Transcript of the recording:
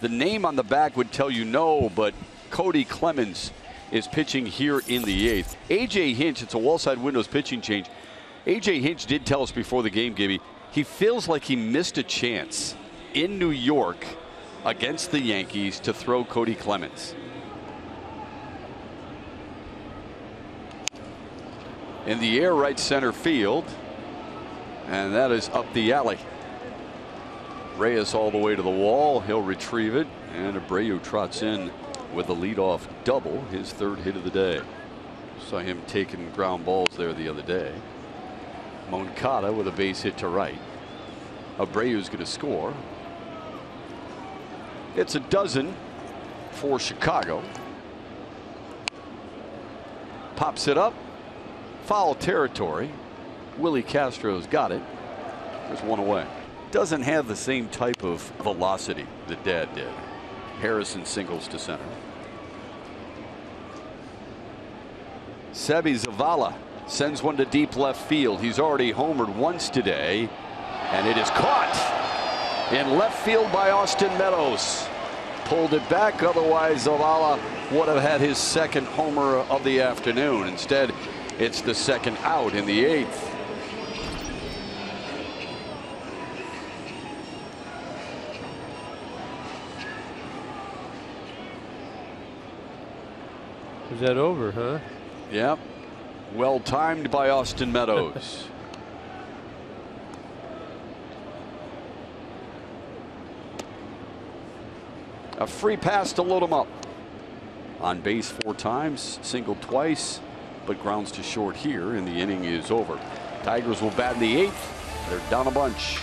The name on the back would tell you no, but Kody Clemens is pitching here in the eighth. AJ Hinch, it's a wall-side windows pitching change. AJ Hinch did tell us before the game, Gibby, he feels like he missed a chance in New York against the Yankees to throw Kody Clemens. In the air, right center field. And that is up the alley. Reyes all the way to the wall. He'll retrieve it. And Abreu trots in with a leadoff double, his third hit of the day. Saw him taking ground balls there the other day. Moncada with a base hit to right. Abreu's going to score. It's a dozen for Chicago. Pops it up. Foul territory. Willi Castro's got it. There's one away. Doesn't have the same type of velocity that Dad did. Harrison singles to center. Seby Zavala sends one to deep left field. He's already homered once today, and it is caught in left field by Austin Meadows. Pulled it back, otherwise Zavala would have had his second homer of the afternoon. Instead, it's the second out in the eighth. Is that over, huh? Yep. Well timed by Austin Meadows. A free pass to load him up. On base four times, singled twice, but grounds to short here, and the inning is over. Tigers will bat in the eighth. They're down a bunch.